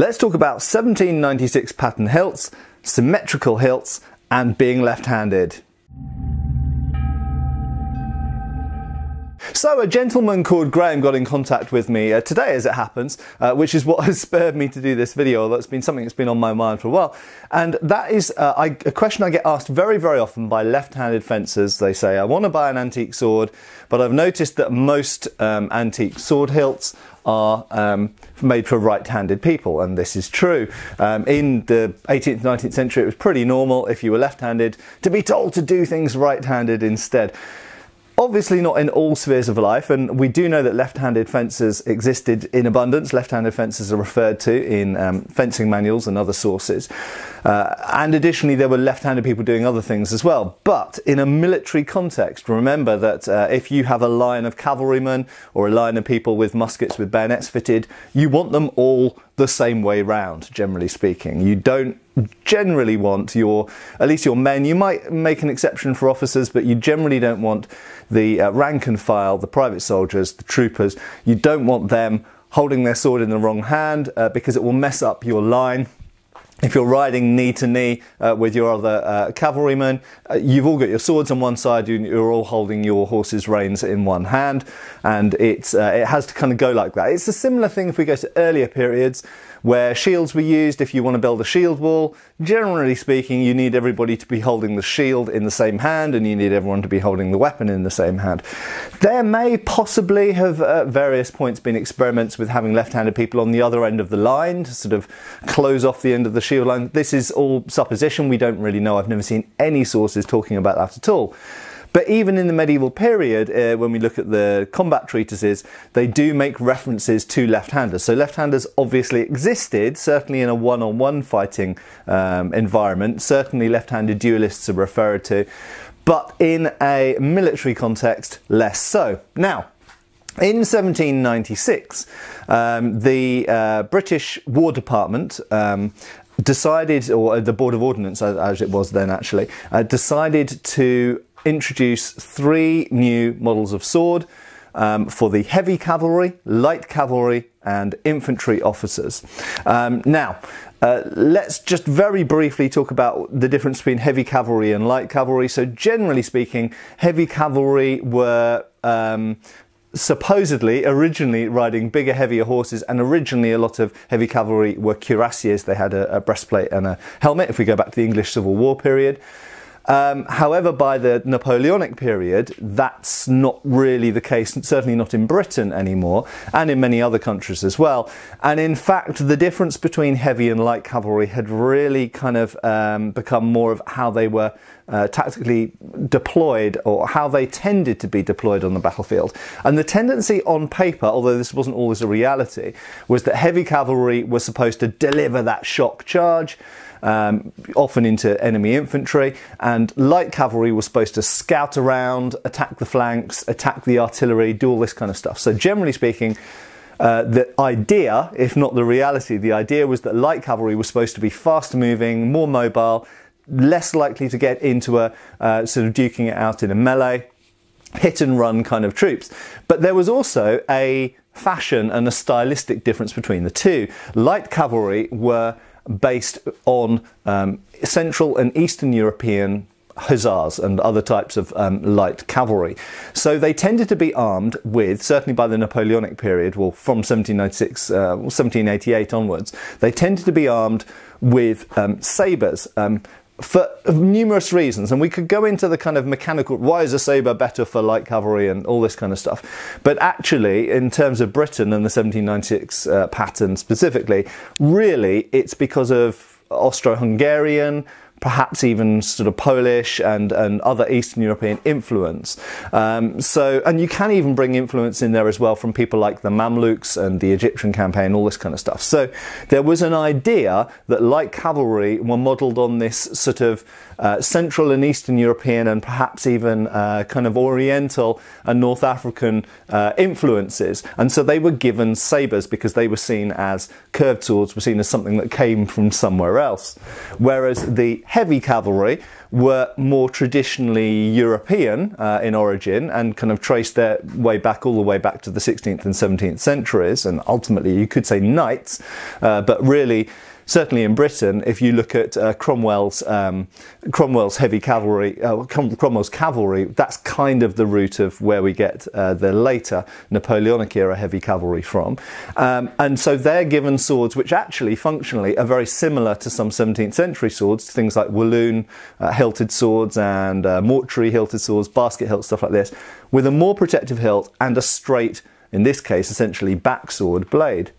Let's talk about 1796 pattern hilts, symmetrical hilts, and being left-handed. So, a gentleman called Graham got in contact with me uh, today, as it happens, uh, which is what has spurred me to do this video. That's been something that's been on my mind for a while. And that is uh, I, a question I get asked very, very often by left handed fencers. They say, I want to buy an antique sword, but I've noticed that most um, antique sword hilts are um, made for right-handed people, and this is true. Um, in the 18th, 19th century, it was pretty normal if you were left-handed to be told to do things right-handed instead. Obviously, not in all spheres of life, and we do know that left handed fencers existed in abundance. Left handed fencers are referred to in um, fencing manuals and other sources. Uh, and additionally, there were left handed people doing other things as well. But in a military context, remember that uh, if you have a line of cavalrymen or a line of people with muskets with bayonets fitted, you want them all the same way round, generally speaking. You don't generally want your, at least your men, you might make an exception for officers, but you generally don't want the uh, rank and file, the private soldiers, the troopers, you don't want them holding their sword in the wrong hand uh, because it will mess up your line if you're riding knee to knee uh, with your other uh, cavalrymen, uh, you've all got your swords on one side, you're all holding your horse's reins in one hand, and it's, uh, it has to kind of go like that. It's a similar thing if we go to earlier periods where shields were used. If you want to build a shield wall, generally speaking, you need everybody to be holding the shield in the same hand and you need everyone to be holding the weapon in the same hand. There may possibly have at various points been experiments with having left handed people on the other end of the line to sort of close off the end of the shield line. This is all supposition. We don't really know. I've never seen any sources talking about that at all. But even in the medieval period, uh, when we look at the combat treatises, they do make references to left-handers. So left-handers obviously existed, certainly in a one-on-one fighting um, environment. Certainly left-handed duelists are referred to, but in a military context, less so. Now, in 1796, um, the uh, British War Department um, decided, or the Board of Ordnance, as it was then actually, uh, decided to introduce three new models of sword um, for the heavy cavalry, light cavalry, and infantry officers. Um, now, uh, let's just very briefly talk about the difference between heavy cavalry and light cavalry. So, generally speaking, heavy cavalry were um, supposedly originally riding bigger, heavier horses, and originally a lot of heavy cavalry were cuirassiers. They had a, a breastplate and a helmet, if we go back to the English Civil War period. Um, however, by the Napoleonic period, that's not really the case, certainly not in Britain anymore, and in many other countries as well. And in fact, the difference between heavy and light cavalry had really kind of um, become more of how they were uh, tactically deployed or how they tended to be deployed on the battlefield. And the tendency on paper, although this wasn't always a reality, was that heavy cavalry was supposed to deliver that shock charge um, often into enemy infantry, and light cavalry was supposed to scout around, attack the flanks, attack the artillery, do all this kind of stuff. So, generally speaking, uh, the idea, if not the reality, the idea was that light cavalry was supposed to be faster moving, more mobile, less likely to get into a uh, sort of duking it out in a melee, hit and run kind of troops. But there was also a fashion and a stylistic difference between the two. Light cavalry were based on um, Central and Eastern European hussars and other types of um, light cavalry. So they tended to be armed with, certainly by the Napoleonic period, well, from 1796, uh, 1788 onwards, they tended to be armed with um, sabres. Um, for numerous reasons, and we could go into the kind of mechanical why is a sabre better for light cavalry and all this kind of stuff. But actually, in terms of Britain and the 1796 uh, pattern specifically, really it's because of Austro Hungarian, perhaps even sort of Polish and, and other Eastern European influence. Um, so, and you can even bring influence in there as well from people like the Mamluks and the Egyptian campaign, all this kind of stuff. So, there was an idea that light cavalry were modelled on this sort of uh, Central and Eastern European and perhaps even uh, kind of Oriental and North African uh, influences. And so they were given sabres because they were seen as curved swords, were seen as something that came from somewhere else. Whereas the heavy cavalry were more traditionally European uh, in origin and kind of traced their way back all the way back to the 16th and 17th centuries, and ultimately you could say knights, uh, but really certainly in Britain, if you look at uh, Cromwell's um, Cromwell's heavy cavalry, uh, Cromwell's cavalry, that's kind of the root of where we get uh, the later Napoleonic era heavy cavalry from. Um, and so they're given swords which actually functionally are very similar to some 17th century swords, things like Walloon uh, hilted swords and uh, mortuary hilted swords, basket hilt, stuff like this, with a more protective hilt and a straight, in this case, essentially backsword blade.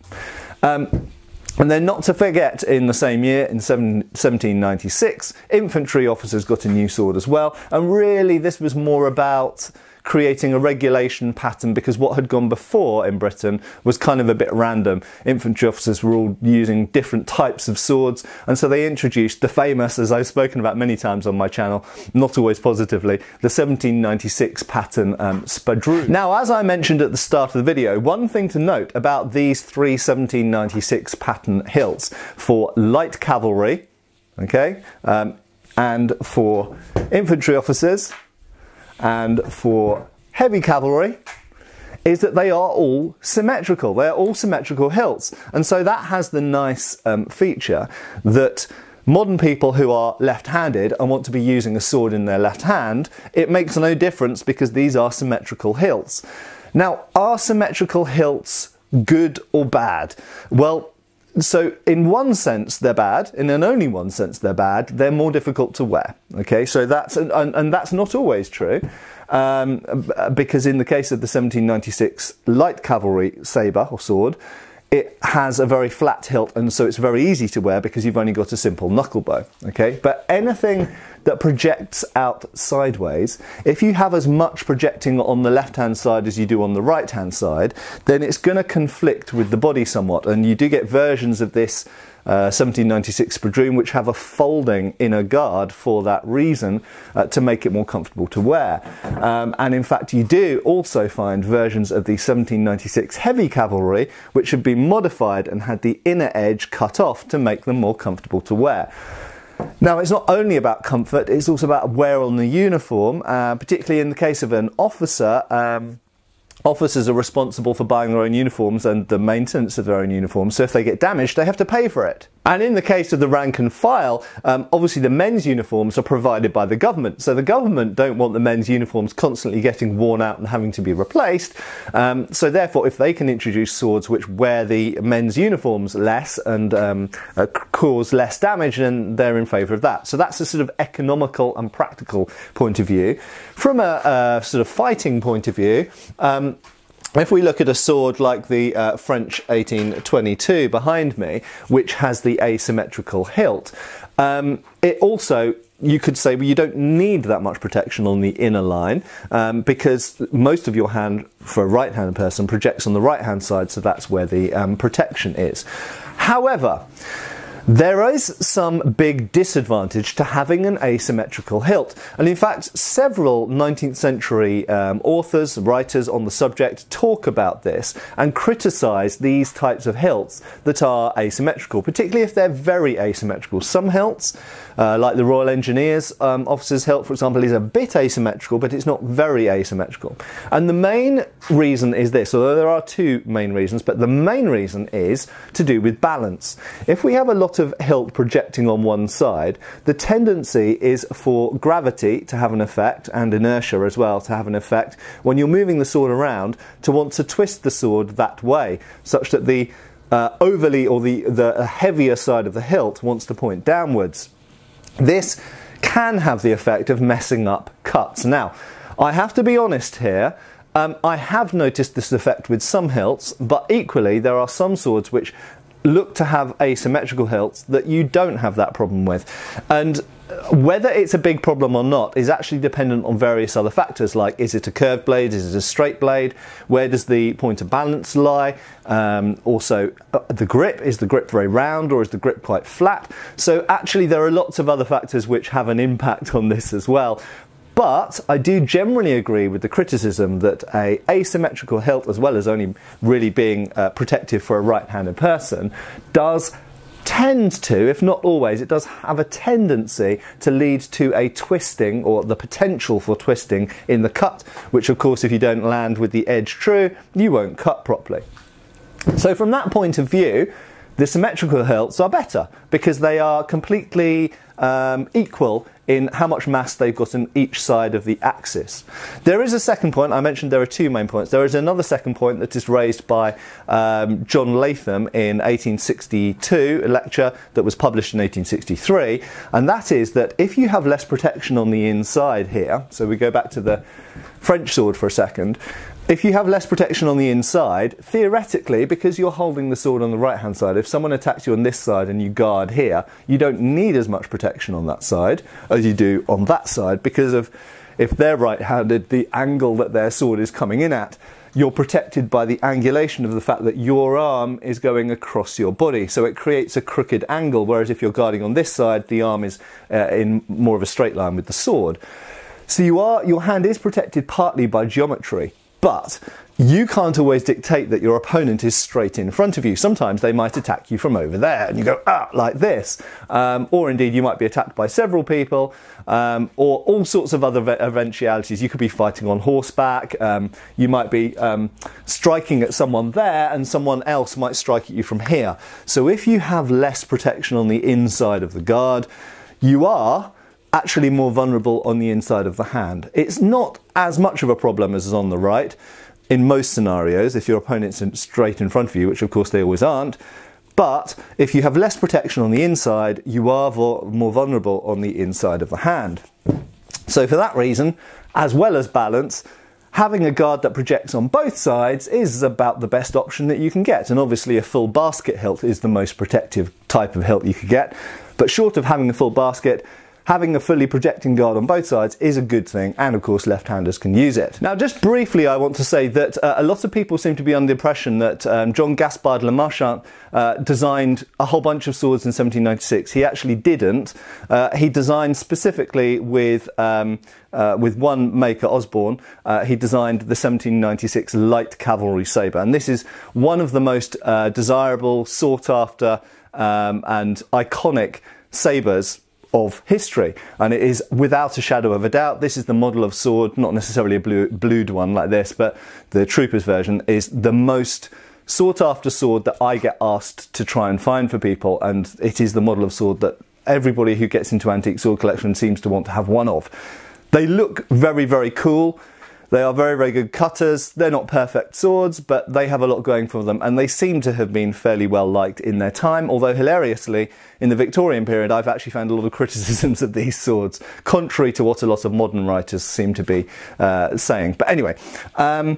Um, and then, not to forget, in the same year, in 1796, infantry officers got a new sword as well. And really, this was more about creating a regulation pattern because what had gone before in Britain was kind of a bit random. Infantry officers were all using different types of swords, and so they introduced the famous, as I've spoken about many times on my channel, not always positively, the 1796 pattern um, Spadroon. Now, as I mentioned at the start of the video, one thing to note about these three 1796 pattern hilts for light cavalry, okay, um, and for infantry officers, and for heavy cavalry is that they are all symmetrical. They're all symmetrical hilts. And so that has the nice um, feature that modern people who are left-handed and want to be using a sword in their left hand, it makes no difference because these are symmetrical hilts. Now, are symmetrical hilts good or bad? Well, so in one sense they're bad. In an only one sense they're bad. They're more difficult to wear okay? So that's and, and that's not always true um, because in the case of the 1796 light cavalry sabre or sword it has a very flat hilt and so it's very easy to wear because you've only got a simple knuckle bow okay? But anything that projects out sideways, if you have as much projecting on the left hand side as you do on the right hand side, then it's going to conflict with the body somewhat. And you do get versions of this uh, 1796 Spadroon which have a folding inner guard for that reason uh, to make it more comfortable to wear. Um, and in fact, you do also find versions of the 1796 Heavy Cavalry which have been modified and had the inner edge cut off to make them more comfortable to wear. Now, it's not only about comfort, it's also about wear on the uniform, uh, particularly in the case of an officer. Um, officers are responsible for buying their own uniforms and the maintenance of their own uniforms, so if they get damaged, they have to pay for it. And in the case of the rank and file, um, obviously the men's uniforms are provided by the government. So the government don't want the men's uniforms constantly getting worn out and having to be replaced. Um, so therefore, if they can introduce swords which wear the men's uniforms less and um, uh, cause less damage, then they're in favour of that. So that's a sort of economical and practical point of view. From a, a sort of fighting point of view, um, if we look at a sword like the uh, French 1822 behind me, which has the asymmetrical hilt, um, it also you could say well you don't need that much protection on the inner line um, because most of your hand for a right-handed person projects on the right-hand side, so that's where the um, protection is. However, there is some big disadvantage to having an asymmetrical hilt, and in fact, several 19th century um, authors, writers on the subject talk about this and criticize these types of hilts that are asymmetrical, particularly if they're very asymmetrical. Some hilts, uh, like the Royal Engineers um, officer's hilt, for example, is a bit asymmetrical, but it's not very asymmetrical. And the main reason is this, although there are two main reasons, but the main reason is to do with balance. If we have a lot lot of hilt projecting on one side, the tendency is for gravity to have an effect and inertia as well to have an effect when you're moving the sword around to want to twist the sword that way, such that the uh, overly or the, the heavier side of the hilt wants to point downwards. This can have the effect of messing up cuts. Now, I have to be honest here. Um, I have noticed this effect with some hilts, but equally there are some swords which look to have asymmetrical hilts that you don't have that problem with. And whether it's a big problem or not is actually dependent on various other factors like is it a curved blade, is it a straight blade, where does the point of balance lie, um, also uh, the grip, is the grip very round or is the grip quite flat? So actually there are lots of other factors which have an impact on this as well. But I do generally agree with the criticism that a asymmetrical hilt, as well as only really being uh, protective for a right-handed person, does tend to, if not always, it does have a tendency to lead to a twisting or the potential for twisting in the cut, which, of course, if you don't land with the edge true, you won't cut properly. So, from that point of view, the symmetrical hilts are better because they are completely um, equal in how much mass they've got on each side of the axis. There is a second point, I mentioned there are two main points. There is another second point that is raised by um, John Latham in 1862, a lecture that was published in 1863, and that is that if you have less protection on the inside here, so we go back to the French sword for a second, if you have less protection on the inside, theoretically, because you're holding the sword on the right hand side, if someone attacks you on this side and you guard here, you don't need as much protection on that side as you do on that side because of if they're right handed, the angle that their sword is coming in at. You're protected by the angulation of the fact that your arm is going across your body. So it creates a crooked angle, whereas if you're guarding on this side, the arm is uh, in more of a straight line with the sword. So you are, your hand is protected partly by geometry. But you can't always dictate that your opponent is straight in front of you. Sometimes they might attack you from over there and you go, ah, like this. Um, or indeed, you might be attacked by several people um, or all sorts of other eventualities. You could be fighting on horseback. Um, you might be um, striking at someone there and someone else might strike at you from here. So if you have less protection on the inside of the guard, you are actually more vulnerable on the inside of the hand. It's not as much of a problem as is on the right in most scenarios if your opponent's straight in front of you, which of course they always aren't. But if you have less protection on the inside, you are more vulnerable on the inside of the hand. So, for that reason, as well as balance, having a guard that projects on both sides is about the best option that you can get. And obviously, a full basket hilt is the most protective type of hilt you could get. But short of having a full basket, having a fully projecting guard on both sides is a good thing, and of course, left handers can use it. Now, just briefly, I want to say that uh, a lot of people seem to be under the impression that um, John Gaspard Le Marchant uh, designed a whole bunch of swords in 1796. He actually didn't. Uh, he designed specifically with. Um, uh, with one maker, Osborn, uh, he designed the 1796 light cavalry sabre. And this is one of the most uh, desirable, sought after, um, and iconic sabres of history. And it is without a shadow of a doubt, this is the model of sword, not necessarily a blue, blued one like this, but the Troopers version is the most sought after sword that I get asked to try and find for people. And it is the model of sword that everybody who gets into antique sword collection seems to want to have one of. They look very, very cool. They are very, very good cutters. They're not perfect swords, but they have a lot going for them, and they seem to have been fairly well liked in their time. Although, hilariously, in the Victorian period, I've actually found a lot of criticisms of these swords, contrary to what a lot of modern writers seem to be uh, saying. But anyway, um,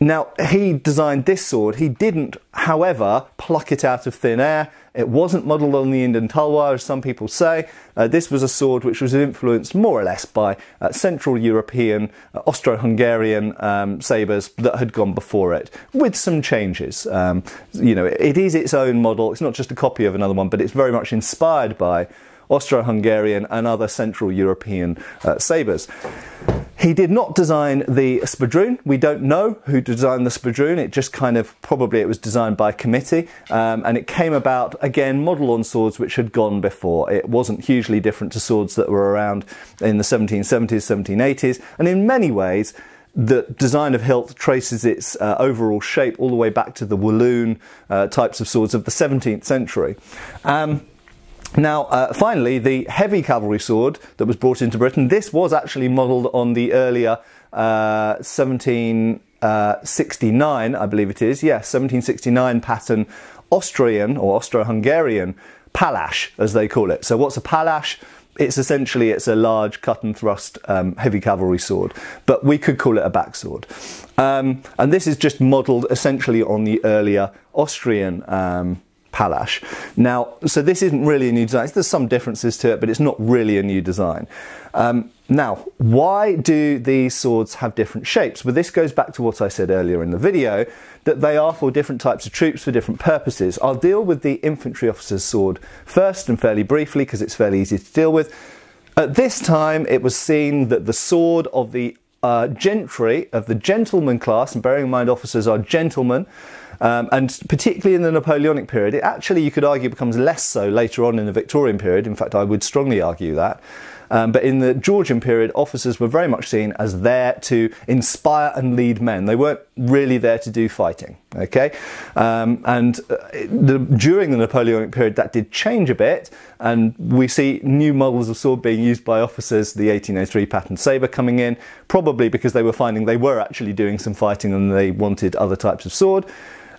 now, he designed this sword. He didn't, however, pluck it out of thin air. It wasn't modelled on the Indian Talwar, as some people say. Uh, this was a sword which was influenced more or less by uh, Central European, uh, Austro-Hungarian um, sabres that had gone before it, with some changes. Um, you know, it, it is its own model. It's not just a copy of another one, but it's very much inspired by Austro-Hungarian and other Central European uh, sabres. He did not design the spadroon. We don't know who designed the spadroon. It just kind of probably it was designed by committee, um, and it came about again model on swords which had gone before. It wasn't hugely different to swords that were around in the 1770s, 1780s, and in many ways the design of hilt traces its uh, overall shape all the way back to the Walloon uh, types of swords of the 17th century. Um, now, uh, finally, the heavy cavalry sword that was brought into Britain, this was actually modelled on the earlier uh, 1769, I believe it is, yes, 1769 pattern Austrian or Austro-Hungarian palash, as they call it. So what's a palash? It's essentially it's a large cut and thrust um, heavy cavalry sword, but we could call it a backsword. Um, and this is just modelled essentially on the earlier Austrian um, Palash. Now, so this isn't really a new design. There's some differences to it, but it's not really a new design. Um, now, why do these swords have different shapes? Well, this goes back to what I said earlier in the video, that they are for different types of troops for different purposes. I'll deal with the infantry officer's sword first and fairly briefly because it's fairly easy to deal with. At this time, it was seen that the sword of the uh, gentry, of the gentleman class, and bearing in mind officers are gentlemen, Um, and particularly in the Napoleonic period, it actually, you could argue, becomes less so later on in the Victorian period. In fact, I would strongly argue that. Um, but in the Georgian period, officers were very much seen as there to inspire and lead men. They weren't really there to do fighting. Okay, um, and uh, the, during the Napoleonic period, that did change a bit, and we see new models of sword being used by officers. The 1803 pattern saber coming in, probably because they were finding they were actually doing some fighting and they wanted other types of sword.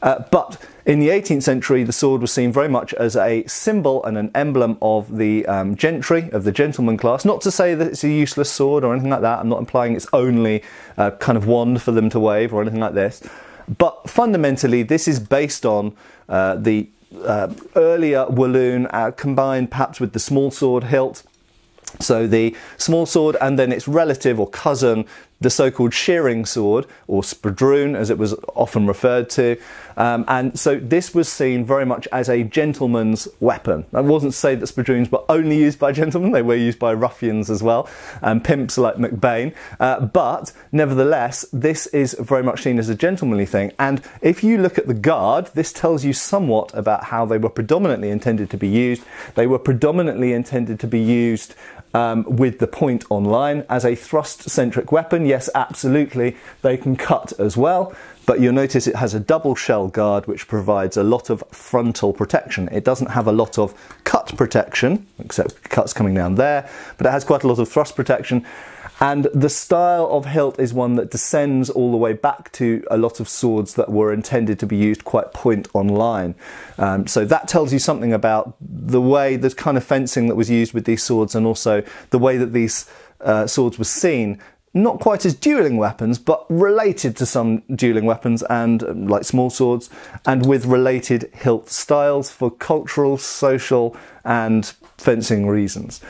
Uh, but in the 18th century, the sword was seen very much as a symbol and an emblem of the um, gentry, of the gentleman class. Not to say that it's a useless sword or anything like that. I'm not implying it's only a uh, kind of wand for them to wave or anything like this. But fundamentally, this is based on uh, the uh, earlier Walloon uh, combined perhaps with the small sword hilt. So the small sword and then its relative or cousin, the so-called shearing sword or spadroon as it was often referred to. Um, and so this was seen very much as a gentleman's weapon. That wasn't to say that spadroons were only used by gentlemen they were used by ruffians as well and pimps like McBain. uh, but nevertheless this is very much seen as a gentlemanly thing. And if you look at the guard this tells you somewhat about how they were predominantly intended to be used. They were predominantly intended to be used um, with the point online as a thrust centric weapon. Yes, absolutely, they can cut as well, but you'll notice it has a double shell guard which provides a lot of frontal protection. It doesn't have a lot of cut protection, except cuts coming down there, but it has quite a lot of thrust protection and the style of hilt is one that descends all the way back to a lot of swords that were intended to be used quite point on line. Um, so that tells you something about the way, the kind of fencing that was used with these swords and also the way that these uh, swords were seen not quite as dueling weapons, but related to some dueling weapons and um, like small swords, and with related hilt styles for cultural, social, and fencing reasons.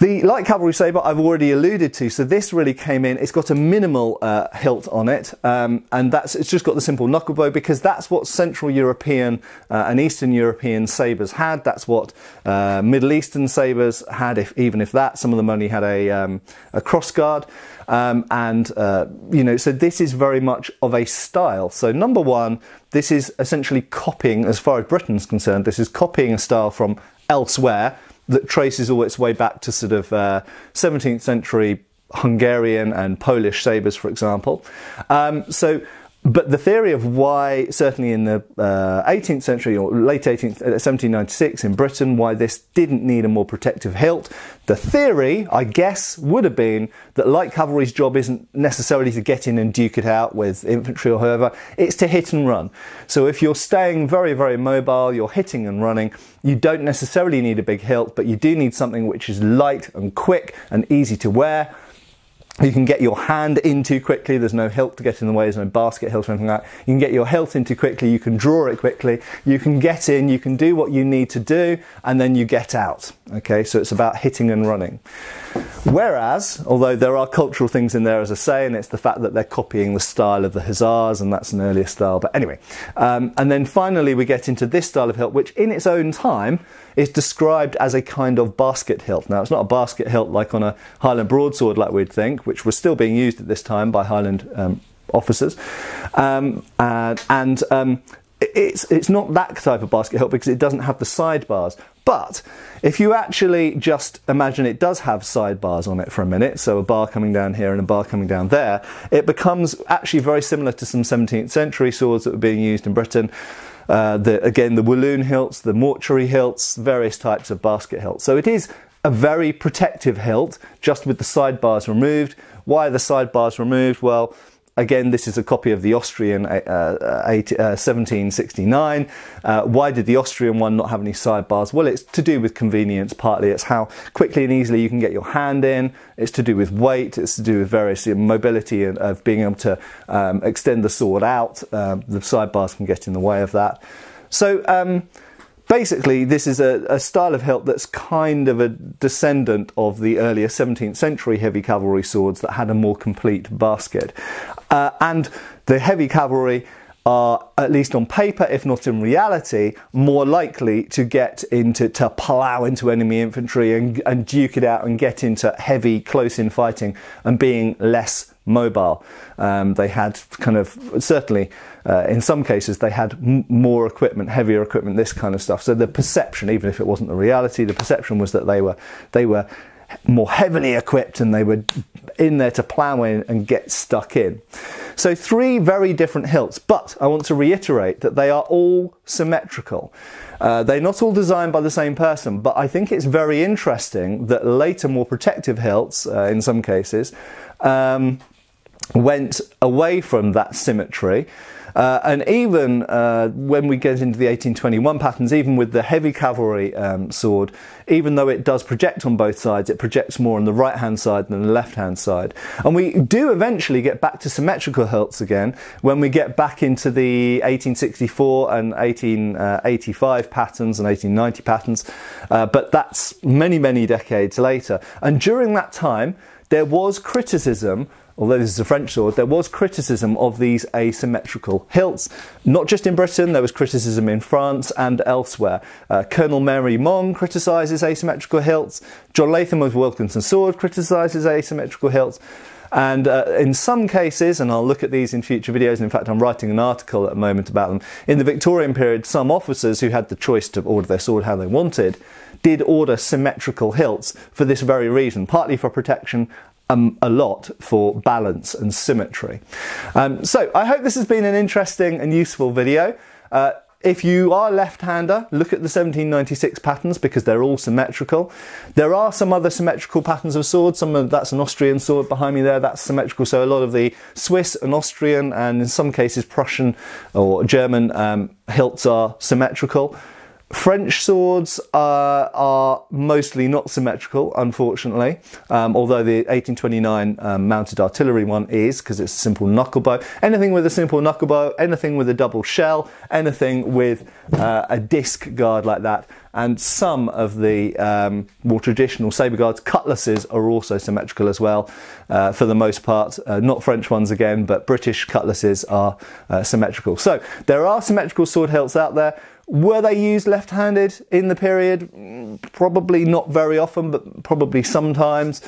The light cavalry sabre I've already alluded to, so this really came in. It's got a minimal uh, hilt on it, um, and that's it's just got the simple knuckle bow because that's what Central European uh, and Eastern European sabres had. That's what uh, Middle Eastern sabres had, if even if that. Some of them only had a um, a crossguard. Um, and uh, you know, so this is very much of a style. So number one, this is essentially copying, as far as Britain's concerned, this is copying a style from elsewhere that traces all its way back to sort of uh, 17th century Hungarian and Polish sabres, for example. Um, so but the theory of why, certainly in the uh, 18th century or late 18th, 1796 uh, in Britain, why this didn't need a more protective hilt, the theory, I guess, would have been that light cavalry's job isn't necessarily to get in and duke it out with infantry or whoever, it's to hit and run. So if you're staying very, very mobile, you're hitting and running, you don't necessarily need a big hilt, but you do need something which is light and quick and easy to wear you can get your hand into quickly. There's no hilt to get in the way. There's no basket hilt or anything like that. You can get your hilt into quickly. You can draw it quickly. You can get in. You can do what you need to do, and then you get out. Okay, so it's about hitting and running. Whereas, although there are cultural things in there, as I say, and it's the fact that they're copying the style of the hussars, and that's an earlier style. But anyway, um, and then finally we get into this style of hilt, which in its own time is described as a kind of basket hilt. Now, it's not a basket hilt like on a Highland broadsword, like we'd think, which was still being used at this time by Highland um, officers, um, and, and um, it's it's not that type of basket hilt because it doesn't have the sidebars. But if you actually just imagine it does have sidebars on it for a minute, so a bar coming down here and a bar coming down there, it becomes actually very similar to some 17th century swords that were being used in Britain. Uh, the, again, the Walloon hilts, the mortuary hilts, various types of basket hilts. So it is a very protective hilt, just with the sidebars removed. Why are the sidebars removed? Well, Again, this is a copy of the Austrian uh, uh, 1769. Uh, uh, why did the Austrian one not have any sidebars? Well, it's to do with convenience partly. It's how quickly and easily you can get your hand in. It's to do with weight. It's to do with various mobility and of being able to um, extend the sword out. Um, the sidebars can get in the way of that. So, um, basically, this is a, a, style of hilt that's kind of a descendant of the earlier 17th century heavy cavalry swords that had a more complete basket. Uh, and the heavy cavalry are, at least on paper, if not in reality, more likely to get into, to plough into enemy infantry and, and duke it out and get into heavy close in fighting and being less mobile. Um, they had kind of certainly uh, in some cases, they had m- more equipment, heavier equipment, this kind of stuff. So the perception, even if it wasn't the reality, the perception was that they were they were more heavily equipped and they were in there to plough in and get stuck in. So, three very different hilts, but I want to reiterate that they are all symmetrical. Uh, they're not all designed by the same person, but I think it's very interesting that later, more protective hilts, uh, in some cases, um, went away from that symmetry uh, and even uh, when we get into the 1821 patterns, even with the heavy cavalry um, sword, even though it does project on both sides, it projects more on the right hand side than the left hand side. And we do eventually get back to symmetrical hilts again when we get back into the 1864 and 1885 patterns and 1890 patterns, uh, but that's many, many decades later. And during that time, there was criticism although this is a French sword, there was criticism of these asymmetrical hilts. Not just in Britain, there was criticism in France and elsewhere. Uh, Colonel Marey-Monge criticises asymmetrical hilts. John Latham of Wilkinson Sword criticises asymmetrical hilts. And uh, in some cases, and I'll look at these in future videos, and in fact, I'm writing an article at the moment about them. In the Victorian period, some officers who had the choice to order their sword how they wanted did order symmetrical hilts for this very reason, partly for protection um, a lot for balance and symmetry. Um, so I hope this has been an interesting and useful video. Uh, if you are left-hander, look at the 1796 patterns because they're all symmetrical. There are some other symmetrical patterns of swords. Some of that's an Austrian sword behind me there. That's symmetrical. So a lot of the Swiss and Austrian, and in some cases Prussian or German um, hilts are symmetrical. French swords uh, are mostly not symmetrical, unfortunately, um, although the 1829 um, mounted artillery one is because it's a simple knuckle bow. Anything with a simple knuckle bow, anything with a double shell, anything with uh, a disc guard like that, and some of the um, more traditional saber guards, cutlasses are also symmetrical as well, uh, for the most part. Uh, not French ones again, but British cutlasses are uh, symmetrical. So there are symmetrical sword hilts out there. Were they used left handed in the period? Probably not very often, but probably sometimes.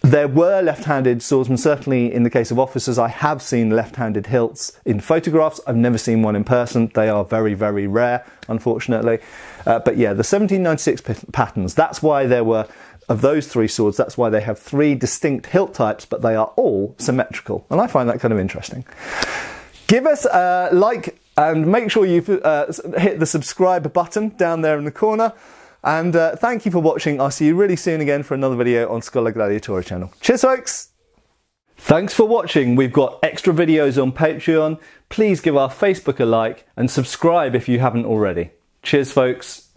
There were left handed swordsmen, certainly in the case of officers. I have seen left handed hilts in photographs. I've never seen one in person. They are very, very rare, unfortunately. Uh, but yeah, the 1796 patterns, that's why there were, of those three swords, that's why they have three distinct hilt types, but they are all symmetrical. And I find that kind of interesting. Give us a like and make sure you uh, hit the subscribe button down there in the corner. And uh, thank you for watching. I'll see you really soon again for another video on Schola Gladiatoria channel. Cheers, folks! Thanks for watching. We've got extra videos on Patreon. Please give our Facebook a like and subscribe if you haven't already. Cheers, folks.